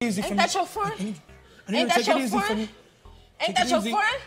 easy Ain't that me. your friend? Ain't that your friend? Ain't that your friend?